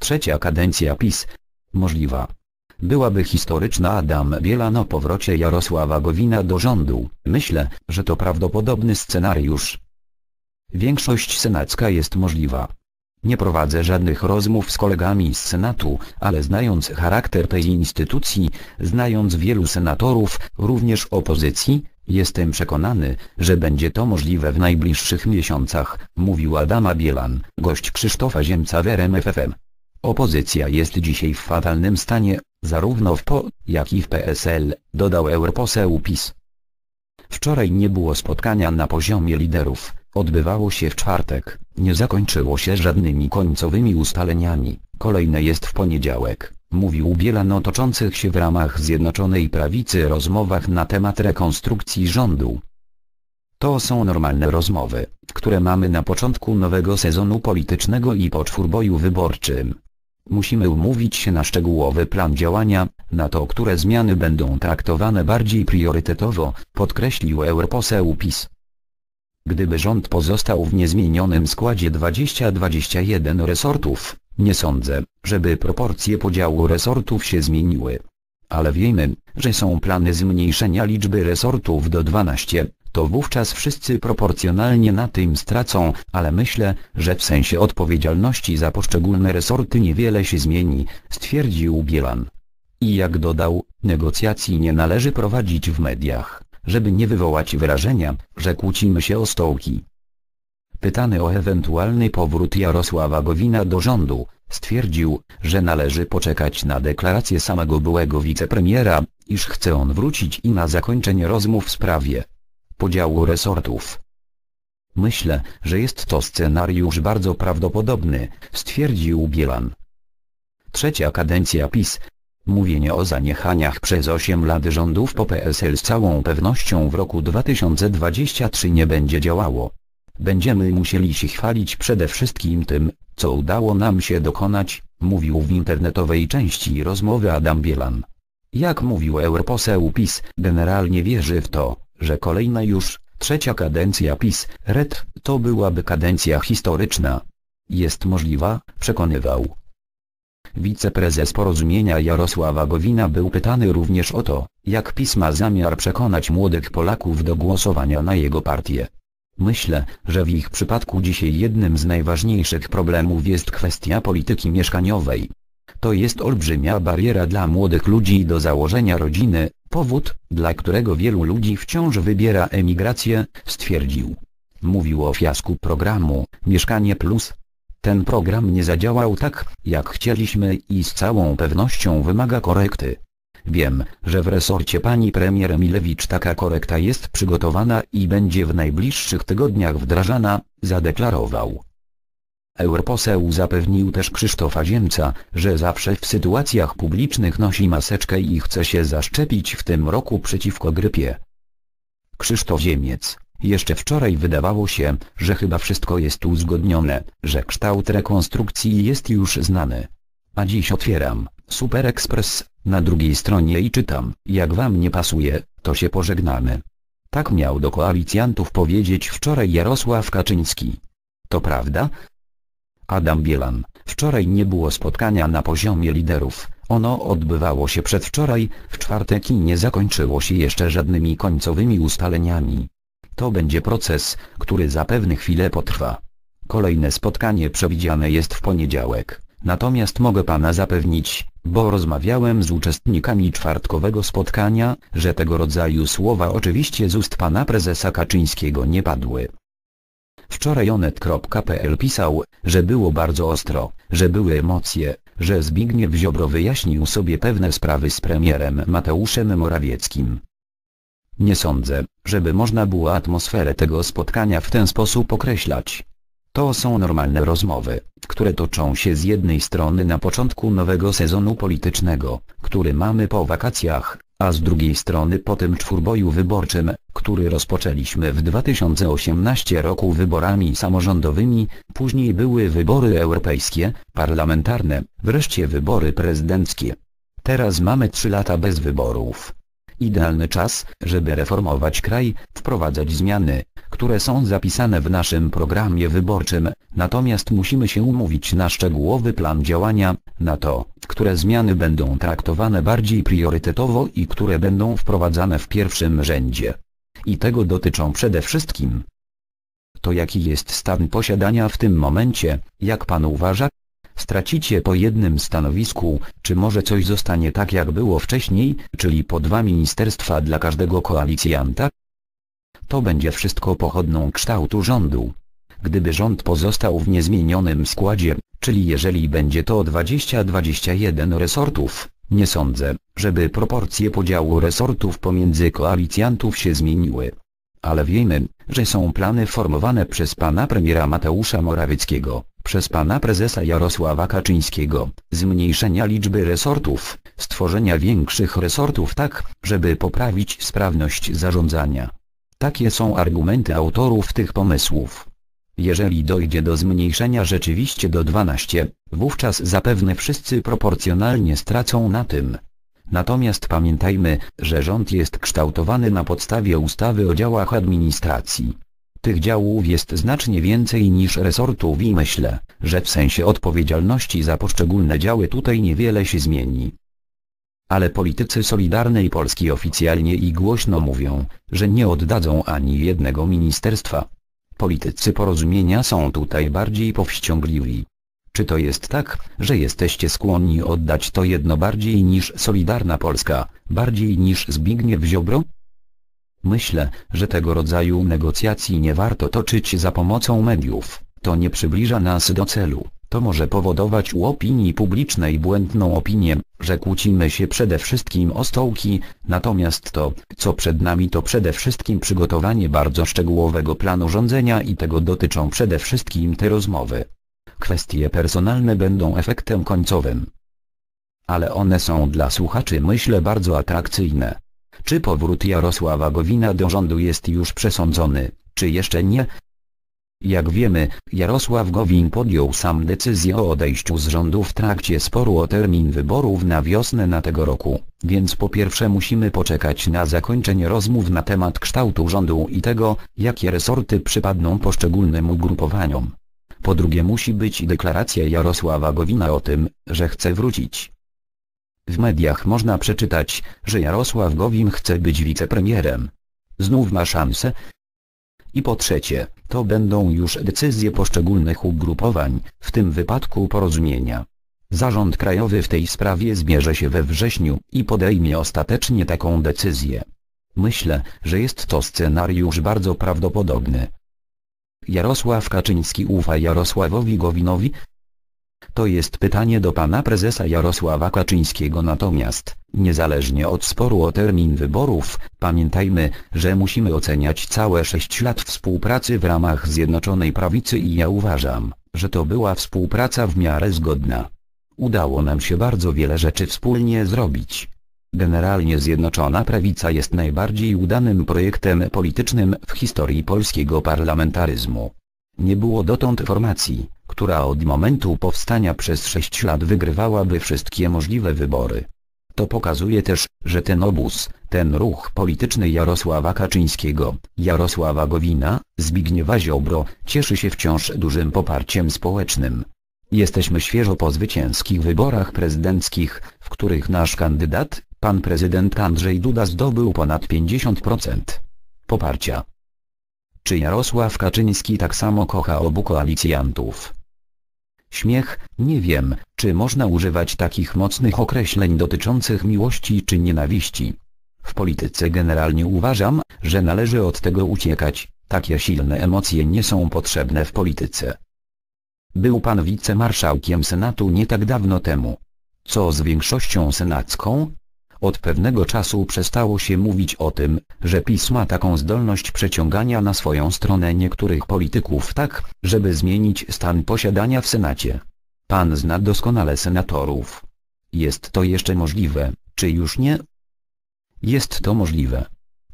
Trzecia kadencja PiS. Możliwa. Byłaby historyczna Adam Bielan o powrocie Jarosława Gowina do rządu. Myślę, że to prawdopodobny scenariusz. Większość senacka jest możliwa. Nie prowadzę żadnych rozmów z kolegami z Senatu, ale znając charakter tej instytucji, znając wielu senatorów, również opozycji, jestem przekonany, że będzie to możliwe w najbliższych miesiącach, mówił Adama Bielan, gość Krzysztofa Ziemca w. Opozycja jest dzisiaj w fatalnym stanie, zarówno w PO, jak i w PSL, dodał europoseł PiS. Wczoraj nie było spotkania na poziomie liderów, odbywało się w czwartek, nie zakończyło się żadnymi końcowymi ustaleniami, kolejne jest w poniedziałek, mówił Bielan o toczących się w ramach Zjednoczonej Prawicy rozmowach na temat rekonstrukcji rządu. To są normalne rozmowy, które mamy na początku nowego sezonu politycznego i po czwórboju wyborczym. Musimy umówić się na szczegółowy plan działania, na to które zmiany będą traktowane bardziej priorytetowo, podkreślił europoseł PiS. Gdyby rząd pozostał w niezmienionym składzie 20-21 resortów, nie sądzę, żeby proporcje podziału resortów się zmieniły. Ale wiemy, że są plany zmniejszenia liczby resortów do 12, to wówczas wszyscy proporcjonalnie na tym stracą, ale myślę, że w sensie odpowiedzialności za poszczególne resorty niewiele się zmieni, stwierdził Bielan. I jak dodał, negocjacji nie należy prowadzić w mediach, żeby nie wywołać wrażenia, że kłócimy się o stołki. Pytany o ewentualny powrót Jarosława Gowina do rządu, stwierdził, że należy poczekać na deklarację samego byłego wicepremiera, iż chce on wrócić i na zakończenie rozmów w sprawie podziału resortów. Myślę, że jest to scenariusz bardzo prawdopodobny, stwierdził Bielan. Trzecia kadencja PiS. Mówienie o zaniechaniach przez 8 lat rządów po PSL z całą pewnością w roku 2023 nie będzie działało. Będziemy musieli się chwalić przede wszystkim tym, co udało nam się dokonać, mówił w internetowej części rozmowy Adam Bielan. Jak mówił europoseł PiS, generalnie wierzy w to, że kolejna już, trzecia kadencja PiS, RED, to byłaby kadencja historyczna. Jest możliwa, przekonywał. Wiceprezes porozumienia Jarosława Gowina był pytany również o to, jak PiS ma zamiar przekonać młodych Polaków do głosowania na jego partię. Myślę, że w ich przypadku dzisiaj jednym z najważniejszych problemów jest kwestia polityki mieszkaniowej. To jest olbrzymia bariera dla młodych ludzi do założenia rodziny, powód, dla którego wielu ludzi wciąż wybiera emigrację, stwierdził. Mówił o fiasku programu Mieszkanie Plus. Ten program nie zadziałał tak, jak chcieliśmy i z całą pewnością wymaga korekty. Wiem, że w resorcie pani premier Milewicz taka korekta jest przygotowana i będzie w najbliższych tygodniach wdrażana, zadeklarował. Europoseł zapewnił też Krzysztofa Ziemca, że zawsze w sytuacjach publicznych nosi maseczkę i chce się zaszczepić w tym roku przeciwko grypie. Krzysztof Ziemiec, jeszcze wczoraj wydawało się, że chyba wszystko jest uzgodnione, że kształt rekonstrukcji jest już znany. A dziś otwieram, Super Express, na drugiej stronie i czytam, jak wam nie pasuje, to się pożegnamy. Tak miał do koalicjantów powiedzieć wczoraj Jarosław Kaczyński. To prawda? Adam Bielan, wczoraj nie było spotkania na poziomie liderów, ono odbywało się przedwczoraj, w czwartek i nie zakończyło się jeszcze żadnymi końcowymi ustaleniami. To będzie proces, który zapewne chwilę potrwa. Kolejne spotkanie przewidziane jest w poniedziałek, natomiast mogę pana zapewnić, bo rozmawiałem z uczestnikami czwartkowego spotkania, że tego rodzaju słowa oczywiście z ust pana prezesa Kaczyńskiego nie padły. Wczoraj onet.pl pisał, że było bardzo ostro, że były emocje, że Zbigniew Ziobro wyjaśnił sobie pewne sprawy z premierem Mateuszem Morawieckim. Nie sądzę, żeby można było atmosferę tego spotkania w ten sposób określać. To są normalne rozmowy, które toczą się z jednej strony na początku nowego sezonu politycznego, który mamy po wakacjach, a z drugiej strony po tym czwórboju wyborczym, który rozpoczęliśmy w 2018 roku wyborami samorządowymi, później były wybory europejskie, parlamentarne, wreszcie wybory prezydenckie. Teraz mamy trzy lata bez wyborów. Idealny czas, żeby reformować kraj, wprowadzać zmiany, które są zapisane w naszym programie wyborczym, natomiast musimy się umówić na szczegółowy plan działania, na to, które zmiany będą traktowane bardziej priorytetowo i które będą wprowadzane w pierwszym rzędzie. I tego dotyczą przede wszystkim. To jaki jest stan posiadania w tym momencie, jak pan uważa? Stracicie po jednym stanowisku, czy może coś zostanie tak jak było wcześniej, czyli po dwa ministerstwa dla każdego koalicjanta? To będzie wszystko pochodną kształtu rządu. Gdyby rząd pozostał w niezmienionym składzie, czyli jeżeli będzie to 20-21 resortów, nie sądzę, żeby proporcje podziału resortów pomiędzy koalicjantów się zmieniły. Ale wiemy, że są plany formowane przez pana premiera Mateusza Morawieckiego, przez pana prezesa Jarosława Kaczyńskiego, zmniejszenia liczby resortów, stworzenia większych resortów tak, żeby poprawić sprawność zarządzania. Takie są argumenty autorów tych pomysłów. Jeżeli dojdzie do zmniejszenia rzeczywiście do 12, wówczas zapewne wszyscy proporcjonalnie stracą na tym. Natomiast pamiętajmy, że rząd jest kształtowany na podstawie ustawy o działach administracji. Tych działów jest znacznie więcej niż resortów i myślę, że w sensie odpowiedzialności za poszczególne działy tutaj niewiele się zmieni. Ale politycy Solidarnej Polski oficjalnie i głośno mówią, że nie oddadzą ani jednego ministerstwa. Politycy porozumienia są tutaj bardziej powściągliwi. Czy to jest tak, że jesteście skłonni oddać to jedno bardziej niż Solidarna Polska, bardziej niż Zbigniew Ziobro? Myślę, że tego rodzaju negocjacji nie warto toczyć za pomocą mediów, to nie przybliża nas do celu, to może powodować u opinii publicznej błędną opinię, że kłócimy się przede wszystkim o stołki, natomiast to, co przed nami to przede wszystkim przygotowanie bardzo szczegółowego planu rządzenia i tego dotyczą przede wszystkim te rozmowy. Kwestie personalne będą efektem końcowym. Ale one są dla słuchaczy myślę bardzo atrakcyjne. Czy powrót Jarosława Gowina do rządu jest już przesądzony, czy jeszcze nie? Jak wiemy, Jarosław Gowin podjął sam decyzję o odejściu z rządu w trakcie sporu o termin wyborów na wiosnę na tego roku, więc po pierwsze musimy poczekać na zakończenie rozmów na temat kształtu rządu i tego, jakie resorty przypadną poszczególnym ugrupowaniom. Po drugie musi być deklaracja Jarosława Gowina o tym, że chce wrócić. W mediach można przeczytać, że Jarosław Gowin chce być wicepremierem. Znów ma szansę. I po trzecie, to będą już decyzje poszczególnych ugrupowań, w tym wypadku porozumienia. Zarząd Krajowy w tej sprawie zbierze się we wrześniu i podejmie ostatecznie taką decyzję. Myślę, że jest to scenariusz bardzo prawdopodobny. Jarosław Kaczyński ufa Jarosławowi Gowinowi? To jest pytanie do pana prezesa Jarosława Kaczyńskiego natomiast, niezależnie od sporu o termin wyborów, pamiętajmy, że musimy oceniać całe sześć lat współpracy w ramach Zjednoczonej Prawicy i ja uważam, że to była współpraca w miarę zgodna. Udało nam się bardzo wiele rzeczy wspólnie zrobić. Generalnie Zjednoczona Prawica jest najbardziej udanym projektem politycznym w historii polskiego parlamentaryzmu. Nie było dotąd formacji, która od momentu powstania przez sześć lat wygrywałaby wszystkie możliwe wybory. To pokazuje też, że ten obóz, ten ruch polityczny Jarosława Kaczyńskiego, Jarosława Gowina, Zbigniewa Ziobro, cieszy się wciąż dużym poparciem społecznym. Jesteśmy świeżo po zwycięskich wyborach prezydenckich, w których nasz kandydat, pan prezydent Andrzej Duda zdobył ponad 50% poparcia. Czy Jarosław Kaczyński tak samo kocha obu koalicjantów? Śmiech, nie wiem, czy można używać takich mocnych określeń dotyczących miłości czy nienawiści. W polityce generalnie uważam, że należy od tego uciekać, takie silne emocje nie są potrzebne w polityce. Był pan wicemarszałkiem Senatu nie tak dawno temu. Co z większością senacką? Od pewnego czasu przestało się mówić o tym, że PiS ma taką zdolność przeciągania na swoją stronę niektórych polityków tak, żeby zmienić stan posiadania w Senacie. Pan zna doskonale senatorów. Jest to jeszcze możliwe, czy już nie? Jest to możliwe.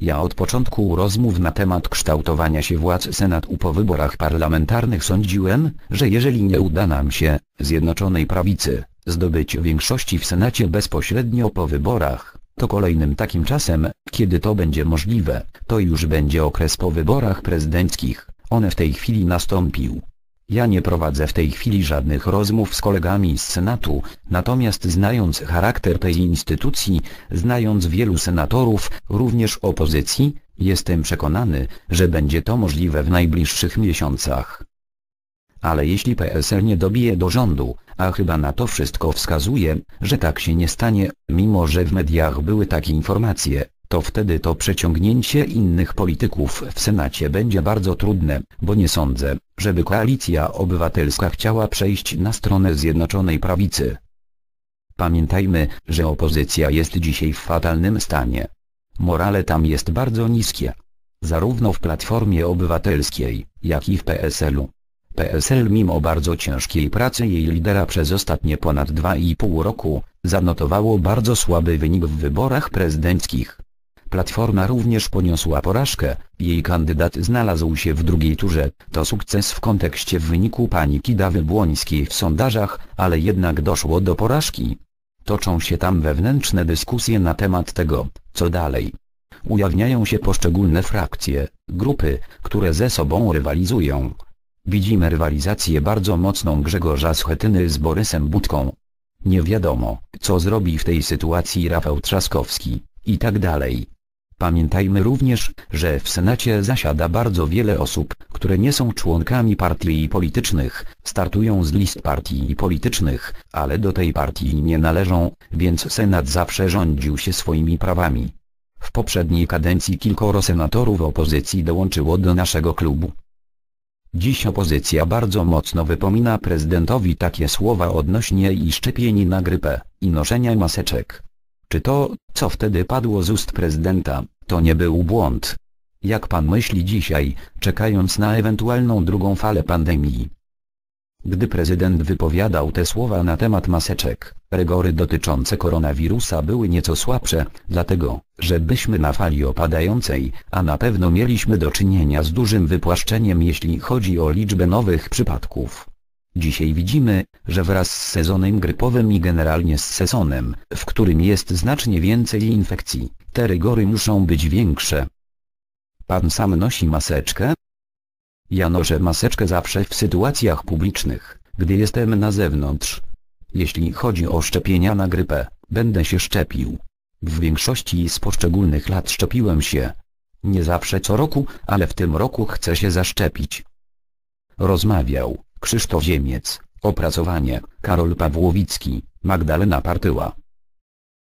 Ja od początku rozmów na temat kształtowania się władz Senatu po wyborach parlamentarnych sądziłem, że jeżeli nie uda nam się, Zjednoczonej Prawicy, zdobyć większości w Senacie bezpośrednio po wyborach, to kolejnym takim czasem, Kiedy to będzie możliwe, to już będzie okres po wyborach prezydenckich, one w tej chwili nastąpił. Ja nie prowadzę w tej chwili żadnych rozmów z kolegami z Senatu, natomiast znając charakter tej instytucji, znając wielu senatorów, również opozycji, jestem przekonany, że będzie to możliwe w najbliższych miesiącach. Ale jeśli PSL nie dobije do rządu, a chyba na to wszystko wskazuje, że tak się nie stanie, mimo że w mediach były takie informacje, to wtedy to przeciągnięcie innych polityków w Senacie będzie bardzo trudne, bo nie sądzę, żeby koalicja obywatelska chciała przejść na stronę Zjednoczonej Prawicy. Pamiętajmy, że opozycja jest dzisiaj w fatalnym stanie. Morale tam jest bardzo niskie. Zarówno w Platformie Obywatelskiej, jak i w PSL-u. PSL mimo bardzo ciężkiej pracy jej lidera przez ostatnie ponad 2,5 roku, zanotowało bardzo słaby wynik w wyborach prezydenckich. Platforma również poniosła porażkę, jej kandydat znalazł się w drugiej turze, to sukces w kontekście wyniku pani Kidawy Błońskiej w sondażach, ale jednak doszło do porażki. Toczą się tam wewnętrzne dyskusje na temat tego, co dalej. Ujawniają się poszczególne frakcje, grupy, które ze sobą rywalizują. Widzimy rywalizację bardzo mocną Grzegorza Schetyny z Borysem Budką. Nie wiadomo, co zrobi w tej sytuacji Rafał Trzaskowski, i tak dalej. Pamiętajmy również, że w Senacie zasiada bardzo wiele osób, które nie są członkami partii politycznych, startują z list partii politycznych, ale do tej partii nie należą, więc Senat zawsze rządził się swoimi prawami. W poprzedniej kadencji kilkoro senatorów opozycji dołączyło do naszego klubu. Dziś opozycja bardzo mocno wypomina prezydentowi takie słowa odnośnie i szczepień na grypę, i noszenia maseczek. Czy to, co wtedy padło z ust prezydenta, to nie był błąd? Jak pan myśli dzisiaj, czekając na ewentualną drugą falę pandemii? Gdy prezydent wypowiadał te słowa na temat maseczek, rygory dotyczące koronawirusa były nieco słabsze, dlatego, że byśmy na fali opadającej, a na pewno mieliśmy do czynienia z dużym wypłaszczeniem jeśli chodzi o liczbę nowych przypadków. Dzisiaj widzimy, że wraz z sezonem grypowym i generalnie z sezonem, w którym jest znacznie więcej infekcji, te rygory muszą być większe. Pan sam nosi maseczkę? Ja noszę maseczkę zawsze w sytuacjach publicznych, gdy jestem na zewnątrz. Jeśli chodzi o szczepienia na grypę, będę się szczepił. W większości z poszczególnych lat szczepiłem się. Nie zawsze co roku, ale w tym roku chcę się zaszczepić. Rozmawiał Krzysztof Ziemiec, opracowanie Karol Pawłowicki, Magdalena Partyła.